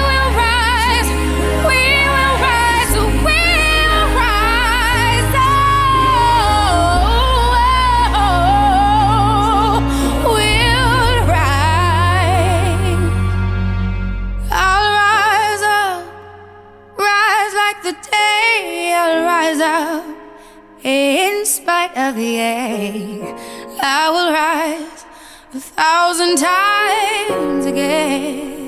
we'll rise. We will rise, will rise oh, oh, oh, up, will rise, I'll rise up, rise like the day. I'll rise up in spite of the ache. I will rise a thousand times again,